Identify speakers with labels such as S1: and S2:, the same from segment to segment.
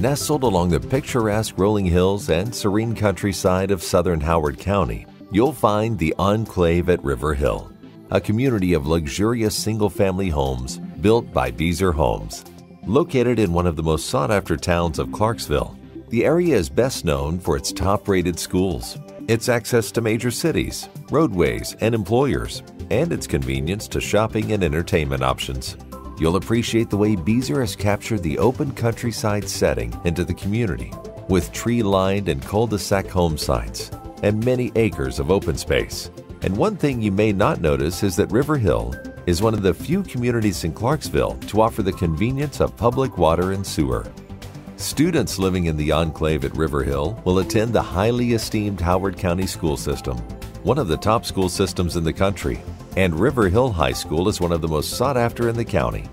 S1: Nestled along the picturesque rolling hills and serene countryside of southern Howard County, you'll find the Enclave at River Hill, a community of luxurious single family homes built by Beazer Homes. Located in one of the most sought after towns of Clarksville, the area is best known for its top rated schools, its access to major cities, roadways, and employers, and its convenience to shopping and entertainment options. You'll appreciate the way Beazer has captured the open countryside setting into the community with tree lined and cul de sac home sites and many acres of open space. And one thing you may not notice is that River Hill is one of the few communities in Clarksville to offer the convenience of public water and sewer. Students living in the enclave at River Hill will attend the highly esteemed Howard County School System, one of the top school systems in the country, and River Hill High School is one of the most sought after in the county.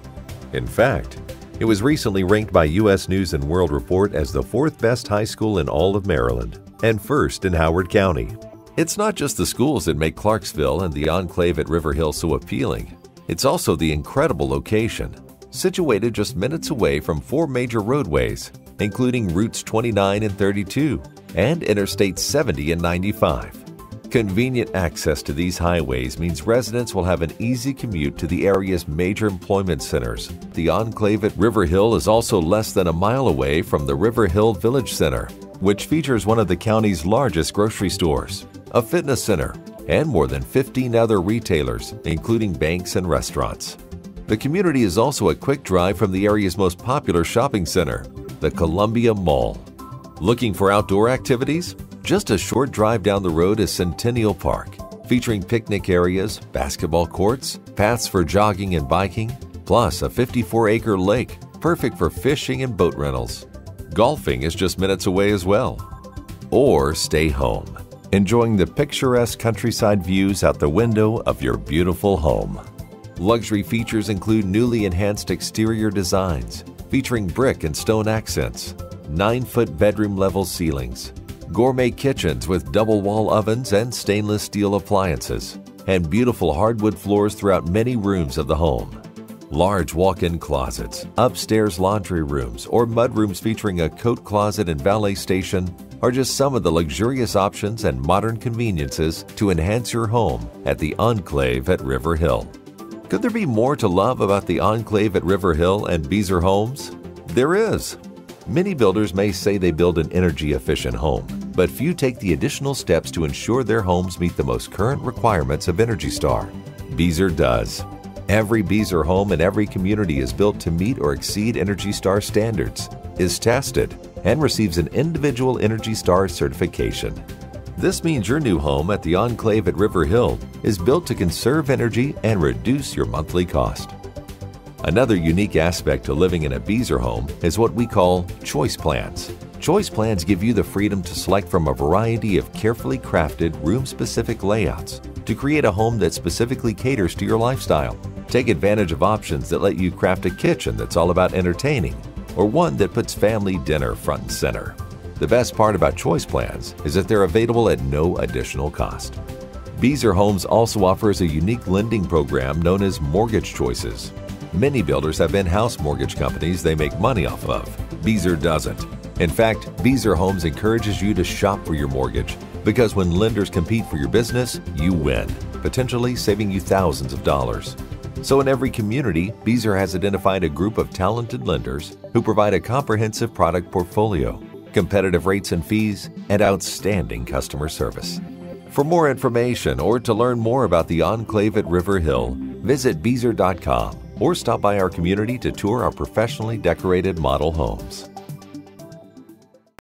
S1: In fact, it was recently ranked by U.S. News and World Report as the fourth best high school in all of Maryland and first in Howard County. It's not just the schools that make Clarksville and the enclave at River Hill so appealing. It's also the incredible location situated just minutes away from four major roadways, including Routes 29 and 32 and Interstate 70 and 95. Convenient access to these highways means residents will have an easy commute to the area's major employment centers. The enclave at River Hill is also less than a mile away from the River Hill Village Center, which features one of the county's largest grocery stores, a fitness center, and more than 15 other retailers, including banks and restaurants. The community is also a quick drive from the area's most popular shopping center, the Columbia Mall. Looking for outdoor activities? Just a short drive down the road is Centennial Park, featuring picnic areas, basketball courts, paths for jogging and biking, plus a 54 acre lake perfect for fishing and boat rentals. Golfing is just minutes away as well. Or stay home, enjoying the picturesque countryside views out the window of your beautiful home. Luxury features include newly enhanced exterior designs featuring brick and stone accents, 9-foot bedroom level ceilings, gourmet kitchens with double wall ovens and stainless steel appliances, and beautiful hardwood floors throughout many rooms of the home. Large walk-in closets, upstairs laundry rooms, or mudrooms featuring a coat closet and valet station are just some of the luxurious options and modern conveniences to enhance your home at the Enclave at River Hill. Could there be more to love about the Enclave at River Hill and Beazer Homes? There is. Many builders may say they build an energy efficient home, but few take the additional steps to ensure their homes meet the most current requirements of Energy Star. Beazer does. Every Beazer home in every community is built to meet or exceed Energy Star standards, is tested, and receives an individual Energy Star certification. This means your new home at the Enclave at River Hill is built to conserve energy and reduce your monthly cost. Another unique aspect to living in a Beazer home is what we call choice plans. Choice plans give you the freedom to select from a variety of carefully crafted room-specific layouts to create a home that specifically caters to your lifestyle. Take advantage of options that let you craft a kitchen that's all about entertaining or one that puts family dinner front and center. The best part about choice plans is that they're available at no additional cost. Beazer Homes also offers a unique lending program known as Mortgage Choices. Many builders have in-house mortgage companies they make money off of. Beazer doesn't. In fact, Beazer Homes encourages you to shop for your mortgage because when lenders compete for your business, you win, potentially saving you thousands of dollars. So in every community, Beazer has identified a group of talented lenders who provide a comprehensive product portfolio competitive rates and fees, and outstanding customer service. For more information or to learn more about the Enclave at River Hill, visit Beazer.com or stop by our community to tour our professionally decorated model homes.